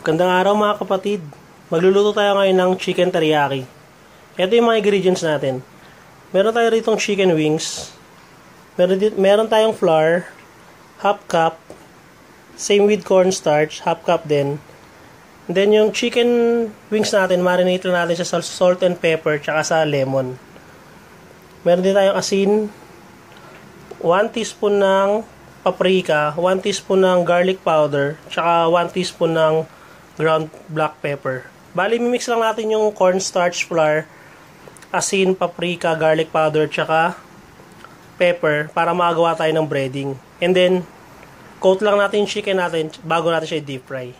Gandang araw mga kapatid. Magluluto tayo ngayon ng chicken teriyaki. Ito yung mga ingredients natin. Meron tayo rito chicken wings. Meron, dit, meron tayong flour, half cup, same with cornstarch, half cup din. And then yung chicken wings natin, marinate lang natin sa salt and pepper tsaka sa lemon. Meron din tayong asin, 1 teaspoon ng paprika, 1 teaspoon ng garlic powder, tsaka 1 teaspoon ng ground black pepper. Bali, mimix lang natin yung cornstarch flour, asin, paprika, garlic powder, tsaka pepper para magawa tayo ng breading. And then, coat lang natin yung chicken natin bago natin siya deep fry.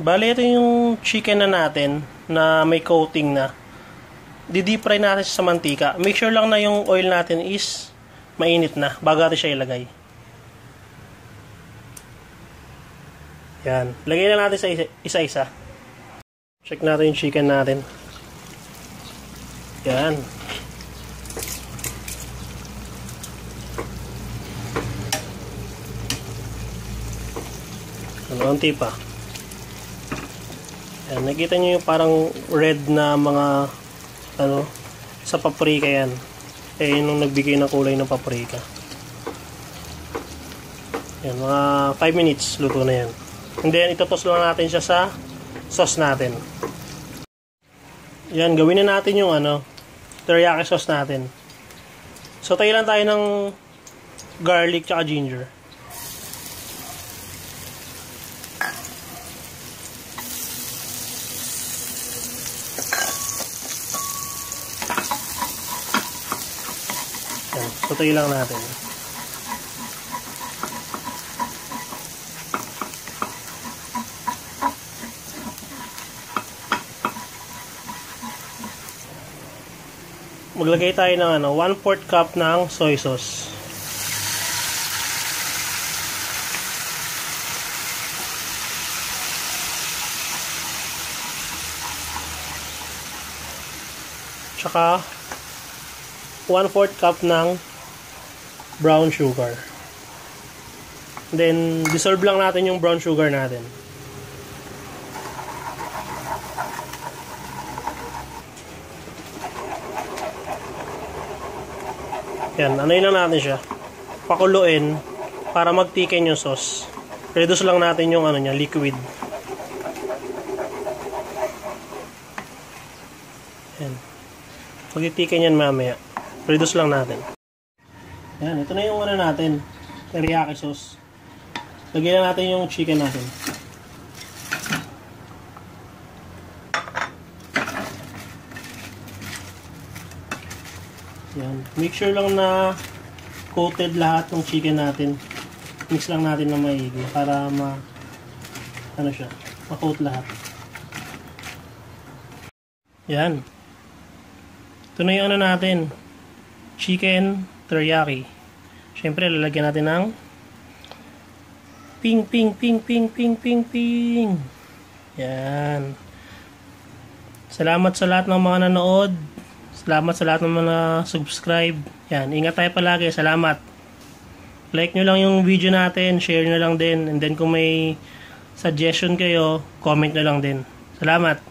Bali, ito yung chicken na natin na may coating na. Di-deep fry natin sa mantika. Make sure lang na yung oil natin is mainit na bago natin siya ilagay. Yan. Lagay na natin sa isa-isa. Check natin yung chicken natin. Yan. Konti pa. Yan. Nakita nyo yung parang red na mga ano sa paprika yan. Eh, yun yung nagbigay ng kulay ng paprika. Yan, mga 5 minutes luto na yan. And then, itotos lang natin siya sa sauce natin. Yan, gawin na natin yung ano, teriyaki sauce natin. So, tayo lang tayo ng garlic tsaka ginger. Yan, so tayo lang natin. Maglagay tayo ng ano, 1 4 cup ng soy sauce. Tsaka 1 4 cup ng brown sugar. Then dissolve lang natin yung brown sugar natin. Yan, ano lang natin siya. Pakuluin para magtiken yung sauce. Reduce lang natin yung ano niya, liquid. Yan. Magtitiken yan mamaya. Reduce lang natin. Yan, ito na yung ano natin. Teriyaki sauce. Lagyan natin yung chicken natin. Yan. Make sure lang na coated lahat ng chicken natin. Mix lang natin ng maigi para ma ano siya, ma-coat lahat. Yan. Ito na yung ano natin. Chicken teriyaki. Siyempre, lalagyan natin ng ping, ping, ping, ping, ping, ping, ping. Yan. Salamat sa lahat ng mga nanood. Salamat sa lahat ng mga subscribe. Yan, ingat tayo palagi. Salamat. Like nyo lang yung video natin, share nyo lang din. And then kung may suggestion kayo, comment nyo lang din. Salamat.